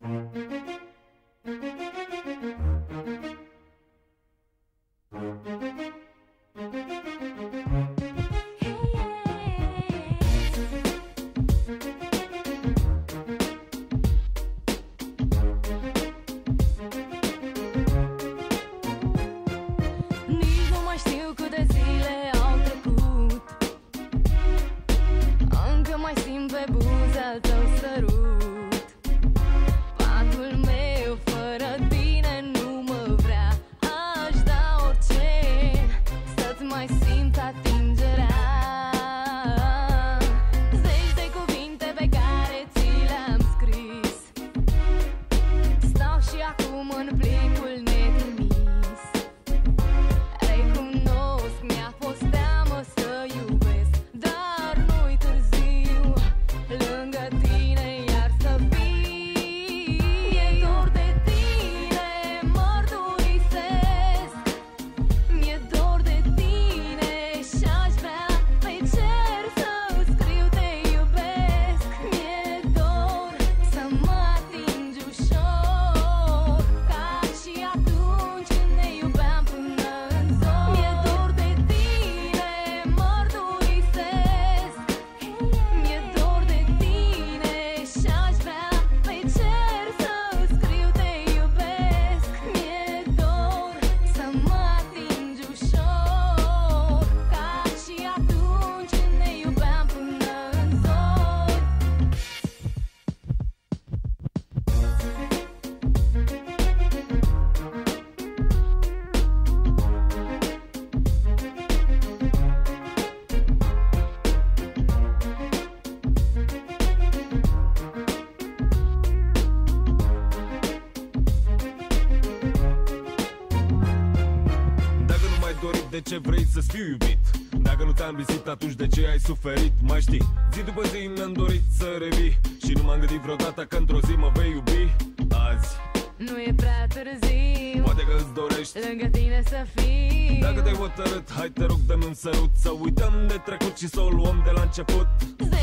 Nici nu Lângă tine de ce vrei să fiu iubit? Dacă nu ți-am lipsit, atunci de ce ai suferit? Mai știi, zi după zi mi-am dorit să revii. Și nu m-am gândit vreodată că într-o zi mă vei iubi. Azi, Nu e prea târziu. poate că îți dorești. Lângă tine să fiu Dacă te-ai hotărât, hai te rog dă-mi un sărut. Să uităm de trecut și să o luăm de la început. Zeci